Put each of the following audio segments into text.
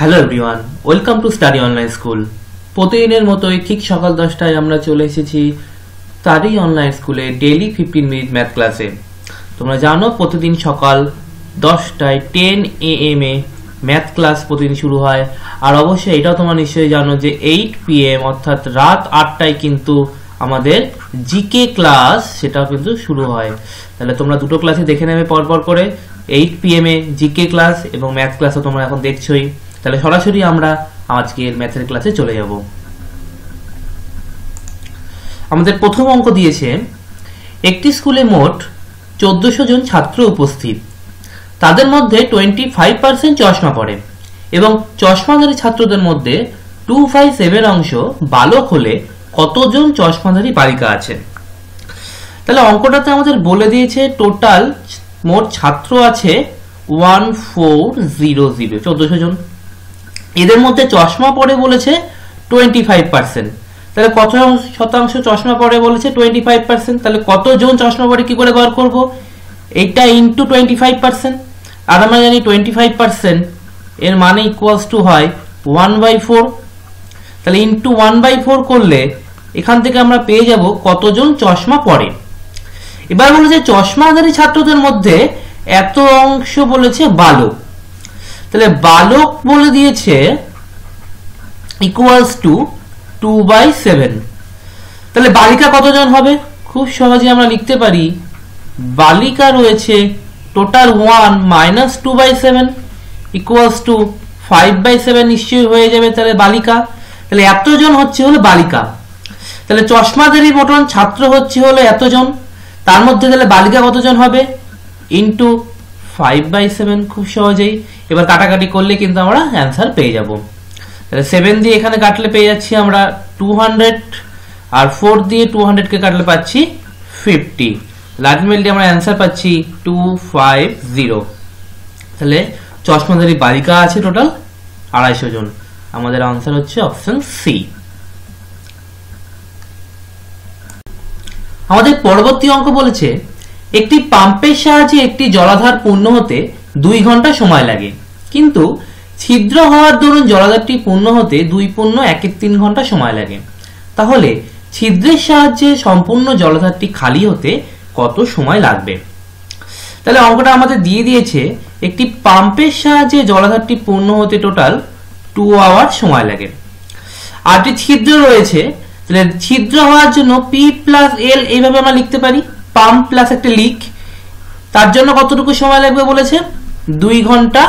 Hello everyone, welcome to study online school. প্রতিদিনের মতোই ঠিক সকাল দশটায় আমরা চলে এসেছি স্টাডি অনলাইন স্কুলে ডেইলি ফিফটিন মিনিট ম্যাথ ক্লাসে। তোমরা জানো প্রতিদিন সকাল দশটায় ten A M A math class প্রতিদিন শুরু হয়। আর অবশ্যই এটাও তোমরা নিশ্চয়ই জানো যে এইট পি এম, অর্থাৎ রাত আটটায় কিন্তু আমাদের জিকে ক্লাস সেটাও কিন্তু শুরু হয়। তাহলে তোমরা দুটো ক্লাসে দেখে নেবে পরপর করে। এইট পি এম এ জিকে ক্লাস এবং ম্যাথ ক্লাসও তোমরা এখন দেখছোই। তাহলে সরাসরি আমরা আজকের ম্যাথের ক্লাসে চলে যাব। আমাদের প্রথম অঙ্ক দিয়েছে, একটি স্কুলে মোট চোদ্দশো জন ছাত্র উপস্থিত। তাদের মধ্যে টোয়েন্টি ফাইভ পার্সেন্ট চশমা পড়ে এবং চশমাধারী ছাত্রদের মধ্যে টু ফাইভ সেভেন অংশ বালক হলে কতজন চশমাধারী বালিকা আছে? তাহলে অঙ্কটাতে আমাদের বলে দিয়েছে টোটাল মোট ছাত্র আছে ওয়ান ফোর জিরো জিরো চোদ্দশো জন। এদের মধ্যে চশমা পড়ে বলেছে টোয়েন্টি ফাইভ পার্সেন্ট তাহলে কত শতাংশ চশমা পরে বলেছে টোয়েন্টি ফাইভ পার্সেন্ট তাহলে কতজন চশমা পরে কি করে বার করব? এইটা ইন্টু টোয়েন্টি ফাইভ পার্সেন্ট আর আমরা জানি টোয়েন্টি ফাইভ পার্সেন্ট এর মানে ইকুয়ালস টু হয় ওয়ান বাই ফোর তাহলে ইন্টু ওয়ান বাই ফোর করলে এখান থেকে আমরা পেয়ে যাব কতজন চশমা পরে। এবার বলেছে চশমাধারী ছাত্রদের মধ্যে এত অংশ বলেছে বালক। তাহলে বালক বলে দিয়েছে equals to two by seven তাহলে বালিকা কতজন হবে? খুব সহজে আমরা লিখতে পারি, বালিকা রয়েছে total one minus two by seven equals to five by seven নিশ্চয়ই হয়ে যাবে তাহলে বালিকা। তাহলে এতজন হচ্ছে হলো বালিকা। তাহলে চশমাদেরই মতন ছাত্র হচ্ছে হলো এতজন। তার মধ্যে তাহলে বালিকা কতজন হবে? ইন্টু ফাইভ বাই সেভেন খুব সহজেই। এবার কাটাকাটি করলে কিন্তু আমরা অ্যান্সার পেয়ে যাব। তাহলে সেভেন দিয়ে এখানে কাটলে পেয়ে যাচ্ছি আমরা টু হান্ড্রেড আর ফোর দিয়ে টু হান্ড্রেডকে কাটলে পাচ্ছি ফিফটি আলটিমেটলি আমরা অ্যান্সার পাচ্ছি টু ফাইভ জিরো তাহলে চশমাধারী বালিকা আছে টোটাল আড়াইশো জন। আমাদের আনসার হচ্ছে অপশন সি আমাদের পরবর্তী অঙ্ক বলেছে একটি পাম্পের সাহায্যে একটি জলাধার পূর্ণ হতে দুই ঘণ্টা সময় লাগে। কিন্তু ছিদ্র হওয়ার দরুন জলাধারটি পূর্ণ হতে দুই পূর্ণ একের তিন ঘণ্টা সময় লাগে। তাহলে ছিদ্রের সাহায্যে সম্পূর্ণ জলাধারটি খালি হতে কত সময় লাগবে? তাহলে অঙ্কটা আমাদের দিয়ে দিয়েছে, একটি পাম্পের সাহায্যে জলাধারটি পূর্ণ হতে টোটাল টু আওয়ার সময় লাগে। আটটি ছিদ্র রয়েছে, তাহলে ছিদ্র হওয়ার জন্য পি প্লাস এল এইভাবে আমরা লিখতে পারি। পাম্প প্লাস একটা লিক তার জন্য কতটুকু সময় লাগবে বলেছে? দুই ঘণ্টা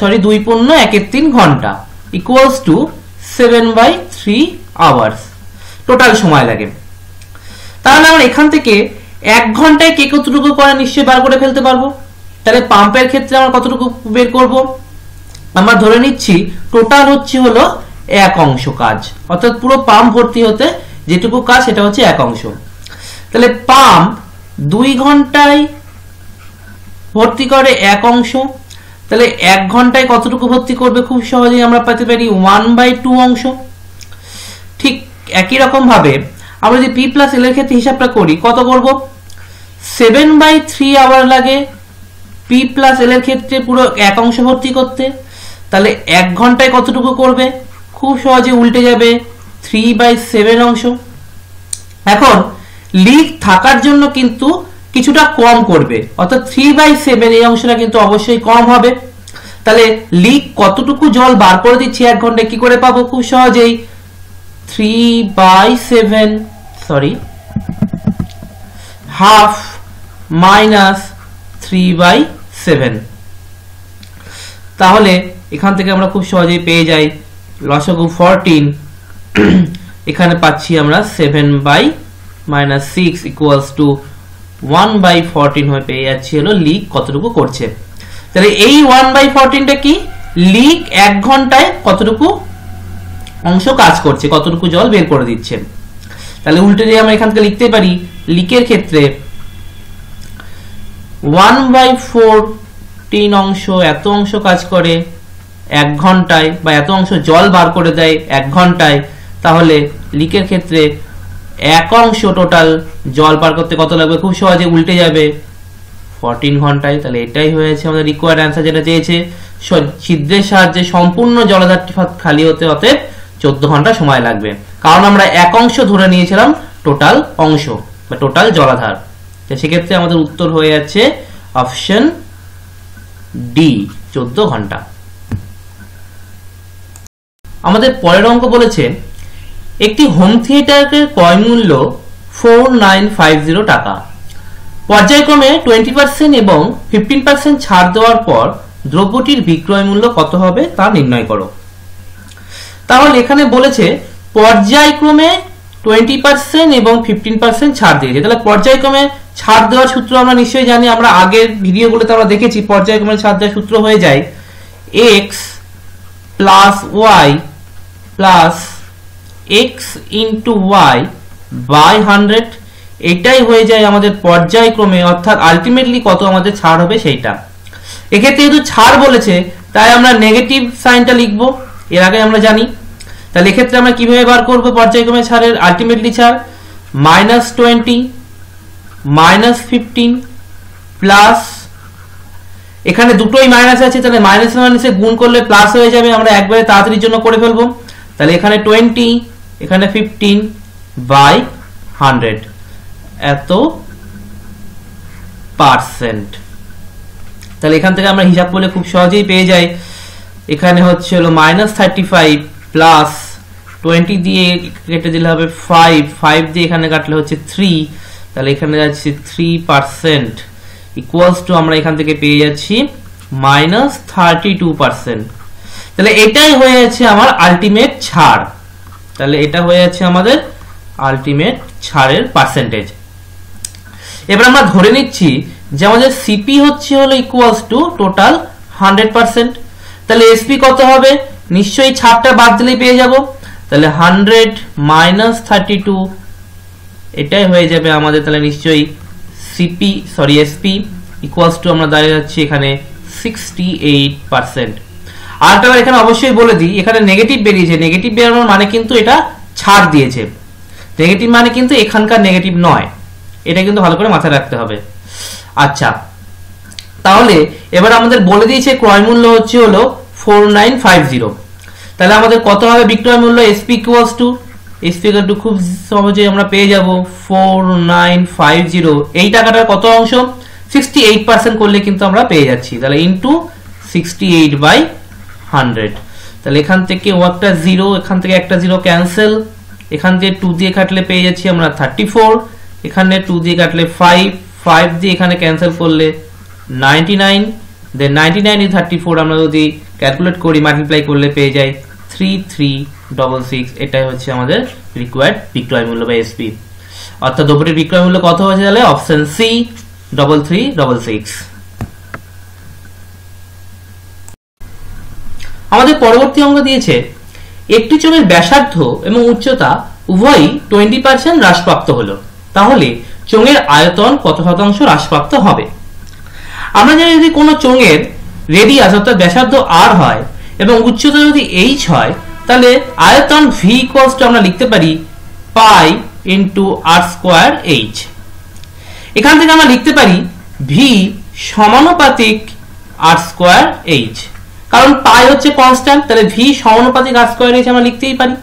সরি দুই পূর্ণ একের তিন ঘণ্টা equals to seven by three hours total সময় লাগে। তাহলে আমরা এখান থেকে এক ঘন্টায় কে কতটুকু করে নিশ্চয়ই বার করে ফেলতে পারব? তাহলে পাম্পের ক্ষেত্রে আমরা কতটুকু বের করব? আমরা ধরে নিচ্ছি টোটাল হচ্ছে হলো এক অংশ কাজ, অর্থাৎ পুরো পাম্প ভর্তি হতে যেটুকু কাজ সেটা হচ্ছে এক অংশ। তাহলে পাম্প দুই ঘন্টায় ভর্তি করে এক অংশ। তাহলে এক ঘন্টায় কতটুকু ভর্তি করবে খুব সহজেই আমরা পেতে পারি ওয়ান বাই টু অংশ। ঠিক একই রকম ভাবে আমরা যদি পি প্লাস এল এর ক্ষেত্রে হিসাবটা করি, কত করব? সেভেন বাই থ্রি আওয়ার লাগে পি প্লাস এল এর ক্ষেত্রে পুরো এক অংশ ভর্তি করতে। তাহলে এক ঘন্টায় কতটুকু করবে? খুব সহজে উল্টে যাবে থ্রি বাই সেভেন অংশ। এখন লিক থাকার জন্য কিন্তু কিছুটা কম করবে। অর্থাৎ থ্রি বাই সেভেন এই অংশটা কিন্তু অবশ্যই কম হবে। তাহলে লিক কতটুকু জল বার করে দিচ্ছি এক ঘন্টায়, কি করে পাবো? খুব সহজেই। Three by seven sorry half minus three by seven তাহলে এখান থেকে আমরা খুব সহজেই পেয়ে যাই। লসগু ফরটিন এখানে পাচ্ছি আমরা seven by minus six equals to one by fourteen হয়ে পেয়ে যাচ্ছি হলো লিক কতটুকু করছে। তাহলে এই ওয়ান বাই ফোরটিনটা কি? লিক এক ঘন্টায় কতটুকু অংশ কাজ করছে, কতটুকু জল বের করে দিচ্ছে। তাহলে উল্টে দিয়ে আমরা এখান থেকে লিখতে পারি লিকের ক্ষেত্রে ওয়ান বাই ফোরটিন অংশ এত অংশ কাজ করে এক ঘন্টায় বা এত অংশ জল বার করে দেয় এক ঘন্টায়, তাহলে লিকের ক্ষেত্রে এক অংশ টোটাল জল পার করতে কত লাগবে? খুব সহজে উল্টে যাবে। ফোরটিন ঘন্টায়। তাহলে এটাই হয়েছে আমাদের রিকোয়ার্ড অ্যান্সার যেটা চেয়েছে। ছিদ্রের সাহায্যে সম্পূর্ণ জলাধারটি খালি হতে অতএব চোদ্দ ঘণ্টা সময় লাগবে। কারণ আমরা এক অংশ ধরে নিয়েছিলাম টোটাল অংশ, বা টোটাল জলাধার। তো সেক্ষেত্রে আমাদের উত্তর হয়ে যাচ্ছে অপশন ডি চোদ্দ ঘণ্টা। আমাদের পরের অঙ্ক বলেছে একটি হোম থিয়েটারের ক্রয় মূল্য ফোর নাইন ফাইভ জিরো টাকা। পর্যায়ক্রমে টোয়েন্টি পার্সেন্ট এবং ফিফটিন পার্সেন্ট ছাড় দেওয়ার পর দ্রব্যটির বিক্রয় মূল্য কত হবে তা নির্ণয় করো। তাহলে এখানে বলেছে পর্যায়ক্রমে টোয়েন্টি পার্সেন্ট এবং ফিফটিন পার্সেন্ট ছাড় দিয়েছে। তাহলে পর্যায়ক্রমে ছাড় দেওয়ার সূত্র আমরা নিশ্চয়ই জানি, আমরা আগের ভিডিওগুলোতে আমরা দেখেছি পর্যায়ক্রমে ছাড় দেওয়ার সূত্র হয়ে যায় X plus Y plus X into Y by hundred এটাই হয়ে যায় আমাদের পর্যায়ক্রমে, অর্থাৎ আলটিমেটলি কত আমাদের ছাড় হবে সেইটা। এক্ষেত্রে যেহেতু ছাড় বলেছে, তাই আমরা নেগেটিভ সাইনটা লিখব, এর আগে আমরা জানি। তাহলে এক্ষেত্রে আমরা কীভাবে বার করব পর্যায়ক্রমে ছাড়ের আলটিমেটলি ছাড়? Minus twenty minus fifteen plus এখানে দুটোই মাইনাস আছে, তাহলে মাইনাস মাইনাসে গুণ করলে প্লাস হয়ে যাবে, আমরা একবারে তাড়াতাড়ির জন্য করে ফেলব। তাহলে এখানে টোয়েন্টি এখানে ফিফটিন বাই হান্ড্রেড এত পার্সেন্ট তাহলে এখান থেকে আমরা হিসাব করলে খুব সহজেই পেয়ে যাই। এখানে হচ্ছে হলো minus thirty five plus twenty দিয়ে কেটে দিলে হবে ফাইভ ফাইভ দিয়ে এখানে কাটলে হচ্ছে থ্রি তাহলে এখানে যাচ্ছে থ্রি পার্সেন্ট ইকুয়ালস টু আমরা এখান থেকে পেয়ে যাচ্ছি মাইনাস থার্টি টু পার্সেন্ট তাহলে এটাই হয়ে যাচ্ছে আমার আলটিমেট ছাড়। তাহলে এটা হয়ে যাচ্ছে আমাদের আলটিমেট ছাড়ের পার্সেন্টেজ এবার আমরা ধরে নিচ্ছি যে আমাদের সিপি হচ্ছে হলো equals to total hundred percent তাহলে এসপি কত হবে? নিশ্চয়ই ছাড়টা বাদ দিলেই পেয়ে যাব। তাহলে হান্ড্রেড মাইনাস থার্টি টু এটাই হয়ে যাবে আমাদের তাহলে নিশ্চয়ই CP sorry SP equals to আমরা দাঁড়িয়ে যাচ্ছি এখানে সিক্সটি এইট পার্সেন্ট আরেকটা বার এখানে অবশ্যই বলে দিই, এখানে নেগেটিভ বেরিয়েছে। নেগেটিভ বেরোনোর মানে কিন্তু এটা ছাড় দিয়েছে। নেগেটিভ মানে কিন্তু এখানকার নেগেটিভ নয়। এটা কিন্তু ভালো করে মাথায় রাখতে হবে। আচ্ছা তাহলে এবার আমাদের বলে দিয়েছে ক্রয় মূল্য হচ্ছে হলো ফোর নাইন ফাইভ জিরো তাহলে আমাদের কত হবে বিক্রয় মূল্য? SP equals to SP two খুব সহজে আমরা পেয়ে যাব ফোর নাইন ফাইভ জিরো এই টাকাটার কত অংশ? সিক্সটি এইট পার্সেন্ট করলে কিন্তু আমরা পেয়ে যাচ্ছি। তাহলে into sixty eight by hundred তাহলে এখান থেকে ও একটা জিরো এখান থেকে একটা জিরো ক্যান্সেল এখান দিয়ে টু দিয়ে কাটলে পেয়ে যাচ্ছি আমরা থার্টি ফোর এখানে টু দিয়ে কাটলে ফাইভ ফাইভ দিয়ে এখানে ক্যান্সেল করলে ninety nine then ninety nine thirty four আমরা যদি ক্যালকুলেট করি মাল্টিপ্লাই করলে পেয়ে যাই থ্রি থ্রি ডবল সিক্স এটাই হচ্ছে আমাদের রিকোয়ার্ড বিক্রয় মূল্য বা এসপি অর্থাৎ দ্রব্যটির বিক্রয় মূল্য কত হয়েছে তাহলে? Option C double three double six আমাদের পরবর্তী অঙ্গ দিয়েছে, একটি চোঙের ব্যাসার্ধ এবং উচ্চতা উভয়ই টোয়েন্টি পার্সেন্ট হ্রাসপ্রাপ্ত হলো। তাহলে চোঙের আয়তন কত শতাংশ হ্রাসপ্রাপ্ত হবে? আমরা জানি যদি কোনো চোঙের রেডিয়াস অর্থাৎ ব্যাসার্ধ আর হয় এবং উচ্চতা যদি এইচ হয়, তাহলে আয়তন ভি ইকুয়ালস টু আমরা লিখতে পারি pi into r square H এখান থেকে আমরা লিখতে পারি ভি সমানুপাতিক আর স্কোয়ার এইচ কারণ পাই হচ্ছে কনস্ট্যান্ট তাহলে ভি সমানুপাতিক আর স্কোয়ার এইচ আমরা লিখতেই পারি।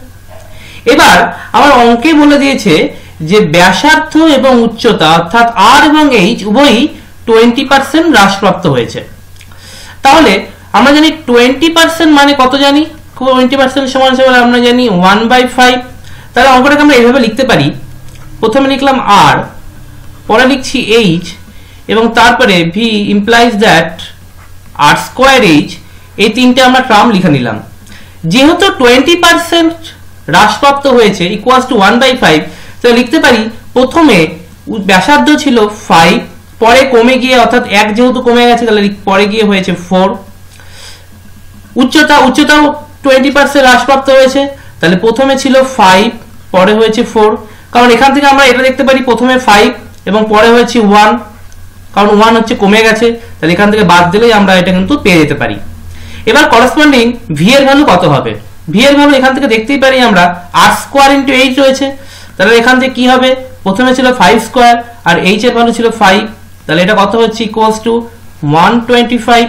এবার আমার অঙ্কে বলে দিয়েছে যে ব্যাসার্ধ এবং উচ্চতা, অর্থাৎ আর এবং এইচ উভয়ই টোয়েন্টি পার্সেন্ট হ্রাসপ্রাপ্ত হয়েছে। তাহলে আমরা জানি টোয়েন্টি পার্সেন্ট মানে কত জানি? টোয়েন্টি পার্সেন্ট সমান হিসেবে আমরা জানি ওয়ান বাই ফাইভ তাহলে অঙ্কটাকে আমরা এইভাবে লিখতে পারি। প্রথমে লিখলাম আর পরে লিখছি এইচ এবং তারপরে V implies that r square H এই তিনটে আমরা ট্রাম লিখে নিলাম। যেহেতু টোয়েন্টি পার্সেন্ট হ্রাসপ্রাপ্ত হয়েছে equals to one by five তাহলে লিখতে পারি, প্রথমে ব্যাসার্ধ ছিল ফাইভ পরে কমে গিয়ে অর্থাৎ এক যেহেতু কমে গেছে, তাহলে পরে গিয়ে হয়েছে ফোর উচ্চতা উচ্চতাও টোয়েন্টি পার্সেন্ট হ্রাসপ্রাপ্ত হয়েছে, তাহলে প্রথমে ছিল ফাইভ পরে হয়েছে ফোর কারণ এখান থেকে আমরা এটা দেখতে পারি, প্রথমে ফাইভ এবং পরে হয়েছে ওয়ান কারণ ওয়ান হচ্ছে কমে গেছে, তাহলে এখান থেকে বাদ দিলেই আমরা এটা কিন্তু পেয়ে যেতে পারি। এবার করসপন্ডিং ভি এর ভ্যালু কত হবে? ভি এর ভ্যালু এখান থেকে দেখতেই পারি আমরা আর স্কোয়ার ইন্টু এইচ রয়েছে। তাহলে এখান থেকে কি হবে? প্রথমে ছিল ফাইভ স্কোয়ার আর এইচ এর ভ্যালু ছিল ফাইভ তাহলে এটা কত হচ্ছে equals to one twenty five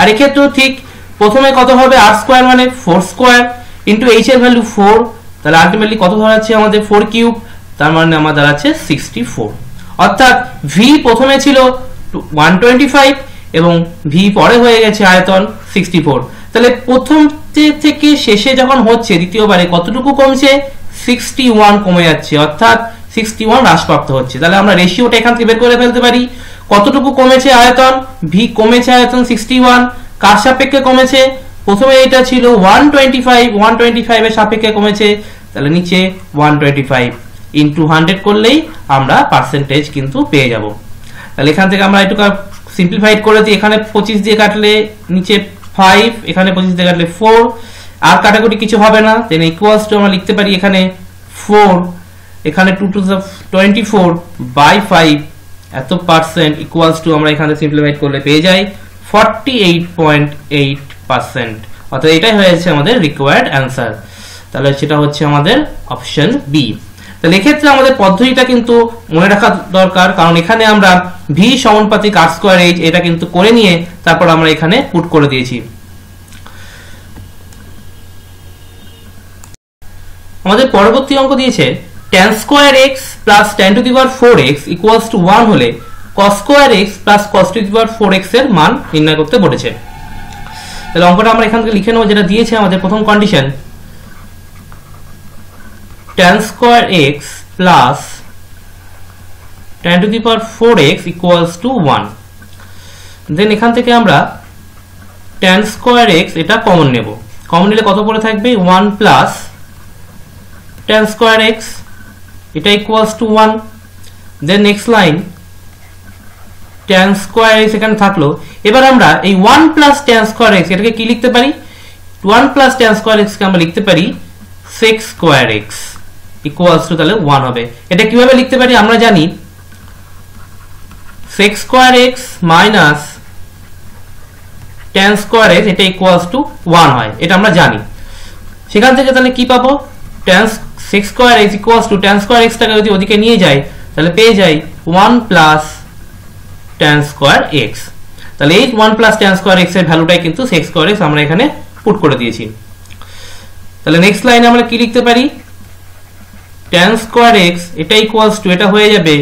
আর এক্ষেত্রেও ঠিক প্রথমে কত হবে? আর স্কোয়ার মানে ফোর স্কোয়ার ইন্টু এইচ এর ভ্যালু ফোর তাহলে আলটিমেটলি কত দাঁড়াচ্ছে আমাদের ফোর কিউব তার মানে আমার দাঁড়াচ্ছে সিক্সটি ফোর অর্থাৎ ভি প্রথমে ছিল ওয়ান টোয়েন্টি ফাইভ এবং ভি পরে হয়ে গেছে আয়তন। সিক্সটি ফোর তাহলে প্রথম থেকে শেষে যখন হচ্ছে, দ্বিতীয়বারে কতটুকু কমছে? সিক্সটি ওয়ান কমে যাচ্ছে, অর্থাৎ সিক্সটি ওয়ান হ্রাসপ্রাপ্ত হচ্ছে। তাহলে আমরা রেশিওটা এখান থেকে বের করে ফেলতে পারি। কতটুকু কমেছে আয়তন? ভি কমেছে আয়তন সিক্সটি ওয়ান কার সাপেক্ষে কমেছে? প্রথমে এটা ছিল one twenty five one twenty five এর সাপেক্ষে কমেছে। তাহলে নিচে one twenty five into hundred করলেই আমরা পার্সেন্টেজ কিন্তু পেয়ে যাব। তাহলে এখান থেকে আমরা একটু সিম্পলিফাইড করে দিই। এখানে পঁচিশ দিয়ে কাটলে নিচে ফাইভ এখানে পঁচিশ দিয়ে কাটলে ফোর আর কাটাকুটি কিছু হবে না দেন ইকুয়ালস টু আমরা লিখতে পারি এখানে ফোর এখানে two two twenty four by five এত পার্সেন্ট ইকুয়ালস টু আমরা এখানে সিম্পলিফাইড করলে পেয়ে যাই forty eight point eight percent অর্থাৎ এটাই হয়েছে আমাদের রিকোয়ার্ড অ্যান্সার তাহলে সেটা হচ্ছে আমাদের অপশন বি তাহলে এক্ষেত্রে আমাদের পদ্ধতিটা কিন্তু মনে রাখা দরকার, কারণ এখানে আমরা ভি সমানুপাতিক আর স্কোয়ার এইচ এটা কিন্তু করে নিয়ে তারপর আমরা এখানে পুট করে দিয়েছি। আমাদের পরবর্তী অঙ্ক দিয়েছে, tan square X plus tan to the power four X equals to one হলে cos square X plus cos to the power four এক্সের মান নির্ণয় করতে বলেছে। তাহলে অঙ্কটা আমরা এখান থেকে লিখে নেব, যেটা দিয়েছে আমাদের প্রথম condition tan square X plus tan to the power four X equals to one then এখান থেকে আমরা tan স্কোয়ার এক্স এটা কমন নেব। কমন নিলে কত পড়ে থাকবে? One plus tan square X এটা equals to one then next line tan square X এখানে থাকল। এবার আমরা এই one plus tan square X এটাকে কি লিখতে পারি? One plus tan square X কে আমরা লিখতে পারি sec square X equals to তাহলে ওয়ান হবে। এটা কীভাবে লিখতে পারি আমরা জানি? Sec square X minus tan square X এটা ইকুয়ালস টু ওয়ান হয়। এটা আমরা জানি। সেখান থেকে তাহলে কি পাবো? tan sec square X equals to tan square এক্সটাকে যদি ওদিকে নিয়ে যাই, তাহলে পেয়ে যাই one plus tan square X তাহলে এই ওয়ান প্লাস tan স্কোয়ার এক্সের ভ্যালুটাই কিন্তু সিক্স স্কোয়ার এক্স আমরা এখানে পুট করে দিয়েছি। তাহলে নেক্সট লাইনে আমরা কি লিখতে পারি? Tan স্কোয়ার এক্স এটা ইকুয়ালস টু এটা হয়ে যাবে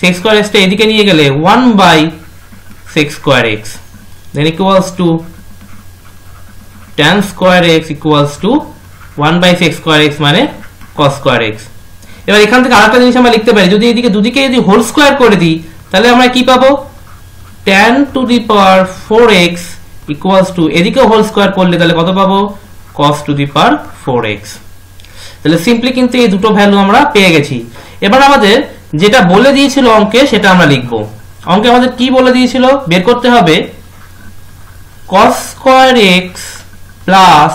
সিক্স স্কোয়ার এক্সটা এদিকে নিয়ে গেলে one by sec square X then equals to tan square X equals to one by sec square X মানে cos স্কোয়ার এক্স এবার এখান থেকে আরেকটা জিনিস আমরা লিখতে পারি, যদি এদিকে দুদিকে যদি হোল স্কোয়ার করে দিই, তাহলে আমরা কি পাবো? tan to the power four X equals to এদিকে হোল স্কোয়ার করলে তাহলে কত পাবো? cos to the power four X তাহলে সিম্পলি কিন্তু এই দুটো ভ্যালু আমরা পেয়ে গেছি। এবার আমাদের যেটা বলে দিয়েছিল অঙ্কে, সেটা আমরা লিখব। অঙ্কে আমাদের কি বলে দিয়েছিল? বের করতে হবে cos square X plus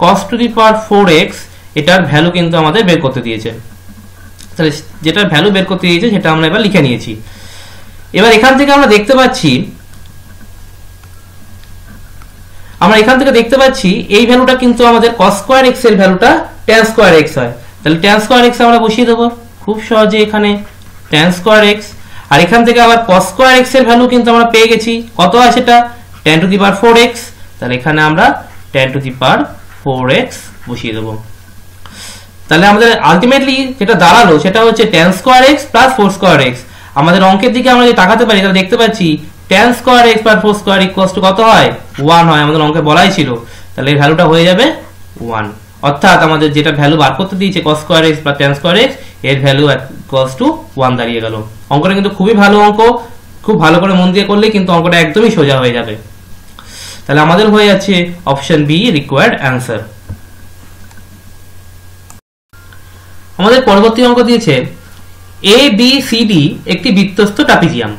cos to the power four X এটার ভ্যালু কিন্তু আমাদের বের করতে দিয়েছে। তাহলে যেটার ভ্যালু বের করতে দিয়েছে, সেটা আমরা এবার লিখে নিয়েছি। এবার এখান থেকে আমরা দেখতে পাচ্ছি আমরা এখান থেকে দেখতে পাচ্ছি, এই ভ্যালুটা কিন্তু আমাদের cos স্কোয়ার এক্সের ভ্যালুটা tan স্কোয়ার এক্স হয়। তাহলে tan স্কোয়ার এক্স আমরা বসিয়ে দেবো। খুব সহজে এখানে tan স্কোয়ার এক্স আর এখান থেকে আবার cos স্কোয়ার এক্সের ভ্যালু কিন্তু আমরা পেয়ে গেছি। কত হয় সেটা? tan to the power X তাহলে এখানে আমরা tan to the power X বসিয়ে দেবো। তাহলে আমাদের আলটিমেটলি যেটা দাঁড়াল সেটা হচ্ছে tan square X plus four square X আমাদের অঙ্কের দিকে আমরা যদি তাকাতে পারি, তাহলে দেখতে পাচ্ছি tan square X plus four square equals to কত হয়? ওয়ান হয়। আমাদের অঙ্কে বলাই ছিল। তাহলে এই ভ্যালুটা হয়ে যাবে ওয়ান অর্থাৎ আমাদের যেটা ভ্যালু বার করতে দিয়েছে cos square X plus tan square এর ভ্যালু ইকুয়ালস টু ওয়ান দাঁড়িয়ে গেল। অঙ্কটা কিন্তু খুবই ভালো অঙ্ক। খুব ভালো করে মন দিয়ে করলে কিন্তু অঙ্কটা একদমই সোজা হয়ে যাবে। তাহলে আমাদের হয়ে যাচ্ছে অপশন বি রিকোয়ার্ড অ্যান্সার আমাদের পরবর্তী অঙ্ক দিয়েছে এ বি সি ডি একটি বৃত্তস্থ ট্রাপিজিয়াম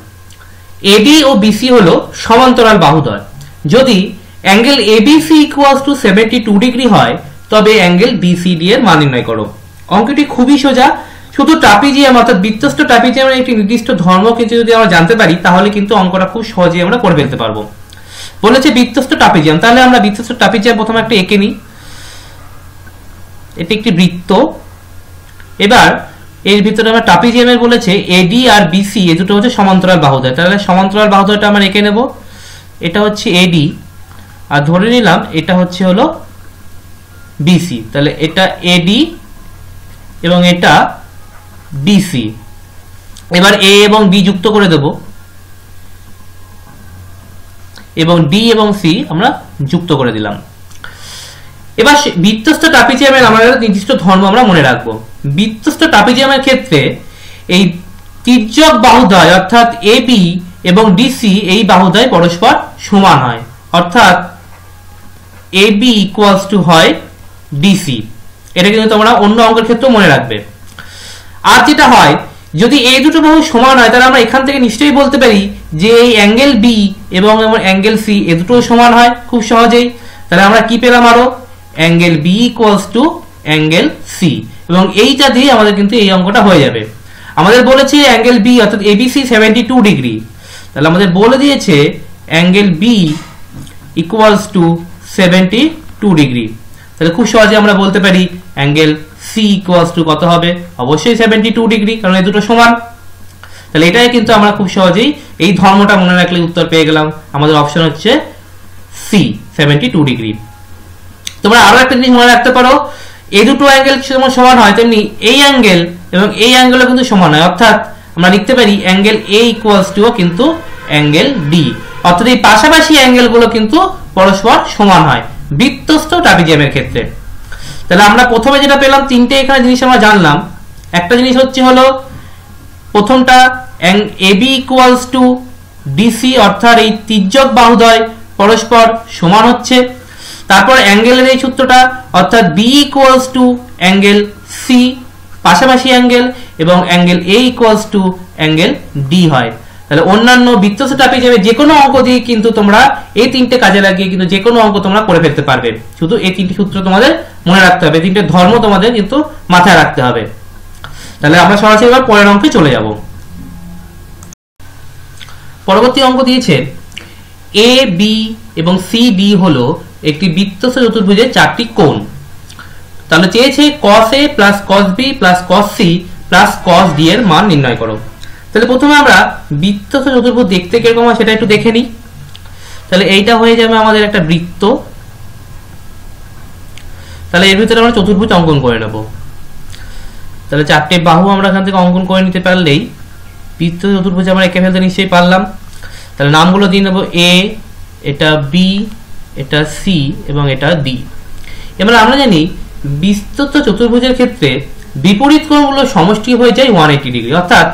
এডি ও বিসি হলো সমান্তরাল বাহুদ্বয় যদি angle ABC equals to seventy two degree হয়, তবে অ্যাঙ্গেল বিসিডি এর মান নির্ণয় করো। অঙ্কটি খুবই সোজা। শুধু ট্রাপিজিয়াম, অর্থাৎ বৃত্তস্থ ট্রাপিজিয়ামের একটি নির্দিষ্ট ধর্ম কিন্তু যদি আমরা জানতে পারি, তাহলে কিন্তু অঙ্কটা খুব সহজেই আমরা করে ফেলতে পারব। বলেছে বৃত্তস্থ ট্রাপিজিয়াম। তাহলে আমরা বৃত্তস্থ ট্রাপিজিয়াম প্রথমে একটা এঁকে নিই। এটি একটি বৃত্ত। এবার এর ভিতরে আমরা ট্রাপিজিয়ামের বলেছে এডি আর বিসি এ দুটো হচ্ছে সমান্তরাল বাহুদ্বয় তাহলে সমান্তরাল বাহুদ্বয়টা আমরা এঁকে নেব। এটা হচ্ছে এডি আর ধরে নিলাম, এটা হচ্ছে হলো বিসি তাহলে এটা এডি এবং এটা ডিসি এবার এ এবং বি যুক্ত করে দেব। এবং ডি এবং সি আমরা যুক্ত করে দিলাম। এবার বৃত্তস্থ ট্রাপিজিয়ামের আমাদের নির্দিষ্ট ধর্ম আমরা মনে রাখব। বৃত্তস্থ ট্রাপিজিয়ামের ক্ষেত্রে এই তির্যক বাহুদ্বয় অর্থাৎ এবি এবং ডিসি এই বাহুদ্বয় পরস্পর সমান হয়। অর্থাৎ এবি ইকুয়ালস টু হয় ডিসি এটা কিন্তু তোমরা অন্য অঙ্কের ক্ষেত্রেও মনে রাখবে। আর যেটা হয়, যদি এই দুটো বাহু সমান হয়, তাহলে আমরা এখান থেকে নিশ্চয়ই বলতে পারি যে এই অ্যাঙ্গেল বি এবং অ্যাঙ্গেল সি এ দুটো সমান হয়, খুব সহজেই। তাহলে আমরা কি পেলাম আরও? Angle B equals to angle C এবং এইটা দিয়ে আমাদের কিন্তু এই অঙ্কটা হয়ে যাবে। আমাদের বলেছে অ্যাঙ্গেল বি অর্থাৎ এবিসি সেভেন্টি টু ডিগ্রি তাহলে আমাদের বলে দিয়েছে angle B equals to seventy two degree তাহলে খুব সহজে আমরা বলতে পারি অ্যাঙ্গেল সি ইকুয়ালস টু কত হবে? অবশ্যই সেভেন্টি টু ডিগ্রি কারণ এই দুটো সমান। তাহলে এটাই কিন্তু আমরা খুব সহজেই এই ধর্মটা মনে রাখলে উত্তর পেয়ে গেলাম। আমাদের অপশন হচ্ছে সি সেভেন্টি টু ডিগ্রি তোমরা আরও একটা জিনিস মনে রাখতে পারো, এই দুটো অ্যাঙ্গেল যেমন সমান হয়? তেমনি এই অ্যাঙ্গেল এবং এই অ্যাঙ্গেলও কিন্তু সমান হয়। অর্থাৎ আমরা লিখতে পারি অ্যাঙ্গেল এ ইকুয়ালস টু কিন্তু অ্যাঙ্গেল ডি অর্থাৎ এই পাশাপাশি অ্যাঙ্গেলগুলো কিন্তু পরস্পর সমান হয় বৃত্তস্থ ট্রাপিজিয়ামের ক্ষেত্রে। তাহলে আমরা প্রথমে যেটা পেলাম, তিনটে এখানে জিনিস আমরা জানলাম। একটা জিনিস হচ্ছে হলো, প্রথমটা এবি ইকুয়ালস টু ডিসি অর্থাৎ এই তির্যক বাহুদয় পরস্পর সমান হচ্ছে। তারপর অ্যাঙ্গেলের এই সূত্রটা, অর্থাৎ B equals to angle C পাশাপাশি অ্যাঙ্গেল এবং angle A equals to angle D হয়। তাহলে অন্যান্য বৃত্তস্থ যাবে যে কোনো অঙ্ক দিয়ে কিন্তু তোমরা এই তিনটে কাজে লাগিয়ে কিন্তু যে কোনো অঙ্ক তোমরা করে ফেলতে পারবে। শুধু এই তিনটি সূত্র তোমাদের মনে রাখতে হবে তিনটে ধর্ম তোমাদের কিন্তু মাথায় রাখতে হবে। তাহলে আমরা সরাসরি এবার পরের অঙ্কে চলে যাব। পরবর্তী অঙ্ক দিয়েছে এ বি এবং সি বি হলো একটি বৃত্তস্থ চতুর্ভুজের চারটি কোণ। তাহলে চেয়েছে cos a plus cos b plus cos c plus cos d এর মান নির্ণয় করো। তাহলে প্রথমে আমরা বৃত্তস্থ চতুর্ভুজ দেখতে কীরকম হয় সেটা একটু দেখে নিই। তাহলে এইটা হয়ে যাবে আমাদের একটা বৃত্ত। তাহলে এর ভিতরে আমরা চতুর্ভুজ অঙ্কন করে নেব। তাহলে চারটে বাহু আমরা এখান থেকে অঙ্কন করে নিতে পারলেই বৃত্ত চতুর্ভুজ আমরা এঁকে ফেলতে নিশ্চয়ই পারলাম। তাহলে নামগুলো দিয়ে নেব এ এটা বি এটা সি এবং এটা ডি এবার আমরা জানি বিস্তৃত চতুর্ভুজের ক্ষেত্রে বিপরীত কোণগুলো সমষ্টি হয়ে যায় ওয়ান এইটি ডিগ্রি অর্থাৎ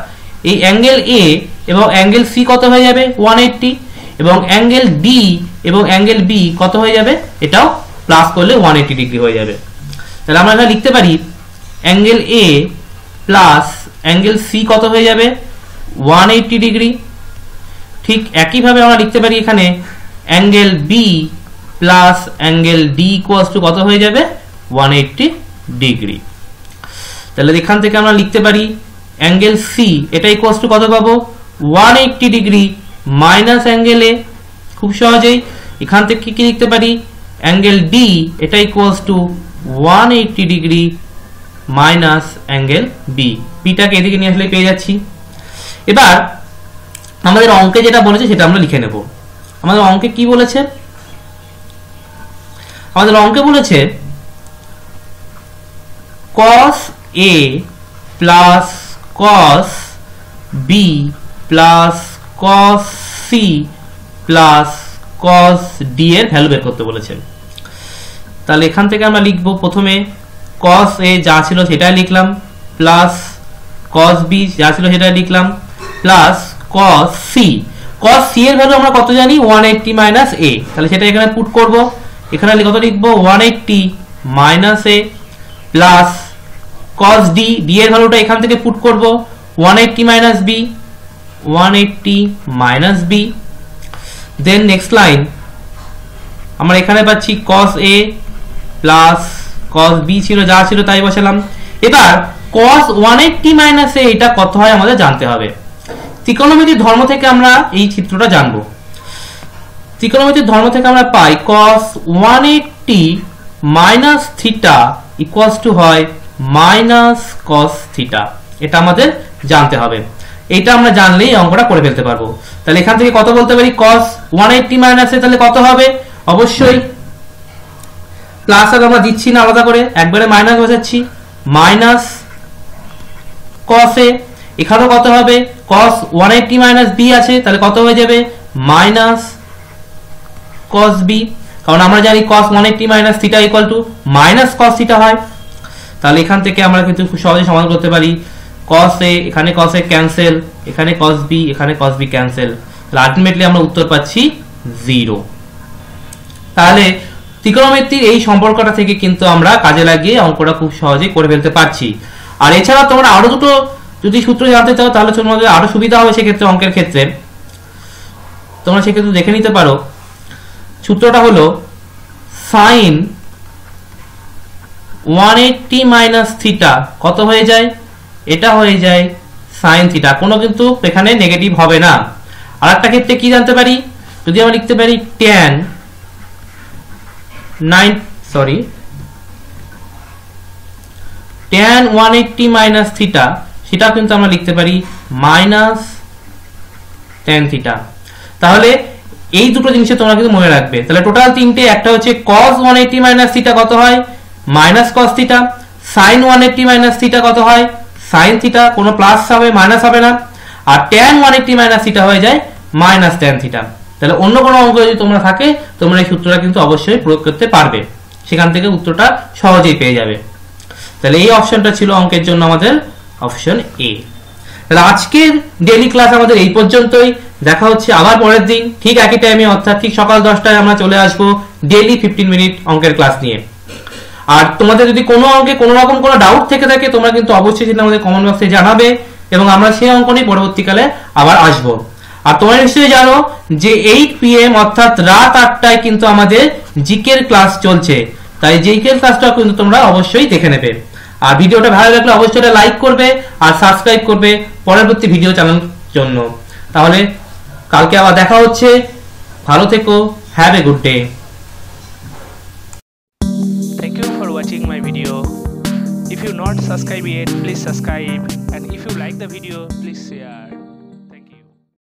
এই অ্যাঙ্গেল এ এবং অ্যাঙ্গেল সি কত হয়ে যাবে? ওয়ান এইটটি এবং অ্যাঙ্গেল ডি এবং অ্যাঙ্গেল বি কত হয়ে যাবে? এটাও প্লাস করলে ওয়ান এইটি ডিগ্রি হয়ে যাবে। তাহলে আমরা এখানে লিখতে পারি angle A plus angle C কত হয়ে যাবে? ওয়ান এইটটি ডিগ্রি ঠিক একইভাবে আমরা লিখতে পারি এখানে angle B plus angle D equals to কত হয়ে যাবে? ওয়ান এইটটি ডিগ্রি তাহলে এখান থেকে আমরা লিখতে পারি, অ্যাঙ্গেল সি এটা ইকুয়ালস টু কত পাবো? One eighty degree minus angle A খুব সহজেই। এখান থেকে কি লিখতে পারি? অ্যাঙ্গেল ডি এটা equals to one eighty degree minus angle B বিটাকে এদিকে নিয়ে আসলে পেয়ে যাচ্ছি। এবার, আমাদের অঙ্কে যেটা বলেছে সেটা আমরা লিখে নেব। আমাদের অঙ্কে কি বলেছে? আমাদের অঙ্কে বলেছে cos a plus cos b plus cos c plus cos d এর ভ্যালু বের করতে বলেছে। তাহলে এখান থেকে আমরা লিখব প্রথমে cos a যা ছিল সেটাই লিখলাম প্লাস cos b যা ছিল সেটাই লিখলাম plus cos c cos c এর ভ্যালু আমরা কত জানি? 180 মাইনাস a তাহলে সেটা এখানে পুট করব। এখানে কত লিখব? 180 minus A plus cos d d এর ভ্যালুটা এখান থেকে পুট করব। 180 minus b 180 minus b then next line আমরা এখানে পাচ্ছি cos a plus cos b ছিল, যা ছিল তাই বসালাম। এবার cos 180 মাইনাস a এটা কত হয় আমাদের জানতে হবে। ত্রিকোণমিতির ধর্ম থেকে আমরা এই চিত্রটা জানব। ত্রিকোণমিতির ধর্ম থেকে আমরা পাই cos 180 minus theta equals to হয় মাইনাস cos থিটা এটা আমাদের জানতে হবে। এটা আমরা জানলেই অঙ্কটা করে ফেলতে পারব। তাহলে এখান থেকে কত বলতে পারি? cos 180 মাইনাস তাহলে কত হবে? অবশ্যই প্লাস আর আমরা দিচ্ছি না আলাদা করে। একবারে মাইনাস বসাচ্ছি। মাইনাস কস এখানেও কত হবে? Cos one eighty minus B আছে। তাহলে কত হয়ে যাবে? মাইনাস কস বি কারণ আমরা জানি cos one eighty minus theta equal to minus cos হয়। তাহলে এখান থেকে আমরা কিন্তু খুব সহজে সমাধান করতে পারি। কস এ এখানে কস এ ক্যান্সেল এখানে কস বি এখানে কস বি ক্যান্সেল তাহলে আলটিমেটলি আমরা উত্তর পাচ্ছি জিরো তাহলে ত্রিকোণমিতির এই সম্পর্কটা থেকে কিন্তু আমরা কাজে লাগিয়ে অঙ্কটা খুব সহজেই করে ফেলতে পারছি। আর এছাড়া তোমরা আরও দুটো যদি সূত্র জানতে চাও, তাহলে তোমাদের আরও সুবিধা হবে সেক্ষেত্রে অঙ্কের ক্ষেত্রে। তোমরা সেক্ষেত্রে দেখে নিতে পারো। সূত্রটা হলো sine one eighty minus theta কত হয়ে যায়? এটা হয়ে যায় সাইন থিটা কোনো কিন্তু এখানে নেগেটিভ হবে না। আর একটা ক্ষেত্রে কি জানতে পারি? যদি আমরা লিখতে পারি tan nine sorry tan one eighty minus theta সেটাও কিন্তু আমরা লিখতে পারি মাইনাস ট্যান থিটা তাহলে এই দুটো জিনিসে তোমরা কিন্তু মনে রাখবে। তাহলে টোটাল তিনটে, একটা হচ্ছে cos 180 মাইনাস থিটা কত হয়? Minus cos theta sin 180 minus theta কত হয়? sin থিটা কোনো প্লাস হবে মাইনাস হবে না। আর tan 180 মাইনাস থিটা হয়ে যায় মাইনাস tan থিটা তাহলে অন্য কোনো অঙ্ক যদি তোমরা থাকে, তোমরা এই সূত্রটা কিন্তু অবশ্যই প্রয়োগ করতে পারবে। সেখান থেকে উত্তরটা সহজেই পেয়ে যাবে। তাহলে এই অপশনটা ছিল অঙ্কের জন্য আমাদের অপশন এ তাহলে আজকের ডেলি ক্লাস আমাদের এই পর্যন্তই। দেখা হচ্ছে আবার পরের দিন, ঠিক একই টাইমে অর্থাৎ ঠিক সকাল দশটায় আমরা চলে আসব ডেলি ফিফটিন মিনিট অঙ্কের ক্লাস নিয়ে। আর তোমাদের যদি কোনো অঙ্কে কোনো রকম কোনো ডাউট থেকে থাকে, তোমরা কিন্তু অবশ্যই সেটা আমাদের কমেন্ট বক্সে জানাবে এবং আমরা সেই অঙ্ক নিয়ে পরবর্তীকালে আবার আসব। আর তোমরা নিশ্চয়ই জানো যে এইট পি এম অর্থাৎ রাত আটটায় কিন্তু আমাদের জিকের ক্লাস চলছে। তাই জিকের ক্লাসটা কিন্তু তোমরা অবশ্যই দেখে নেবে। আর ভিডিওটা ভালো লাগলে অবশ্যই এটা লাইক করবে আর সাবস্ক্রাইব করবে পরবর্তী ভিডিও চ্যানেল জন্য। তাহলে কালকে আবার দেখা হচ্ছে। ভালো থেকো have a good day thank you for watching my video if you not subscribe yet please subscribe and if you like the video please share